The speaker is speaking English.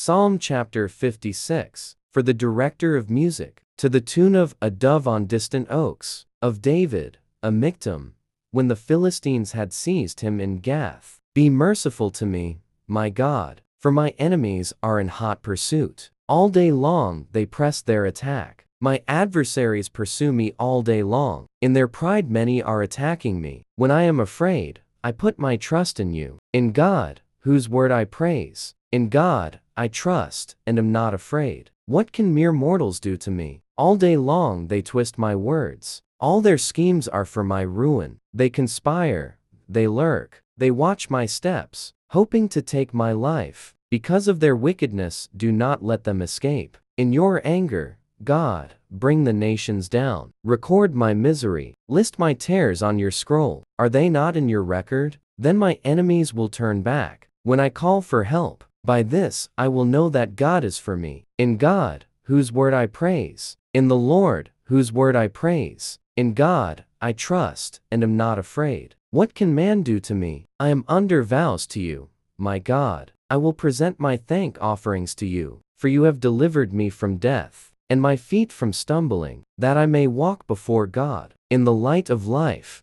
Psalm chapter 56. For the director of music, to the tune of A Dove on Distant Oaks, of David, a Miktam, when the Philistines had seized him in Gath. Be merciful to me, my God, for my enemies are in hot pursuit. All day long they press their attack. My adversaries pursue me all day long. In their pride many are attacking me. When I am afraid, I put my trust in you. In God, whose word I praise. In God, I trust, and am not afraid. What can mere mortals do to me? All day long they twist my words. All their schemes are for my ruin. They conspire, they lurk, they watch my steps, hoping to take my life. Because of their wickedness, do not let them escape. In your anger, God, bring the nations down. Record my misery. List my tears on your scroll. Are they not in your record? Then my enemies will turn back. When I call for help, by this I will know that God is for me. In God, whose word I praise. In the Lord, whose word I praise. In God, I trust, and am not afraid. What can man do to me? I am under vows to you, my God. I will present my thank offerings to you, for you have delivered me from death, and my feet from stumbling, that I may walk before God, in the light of life.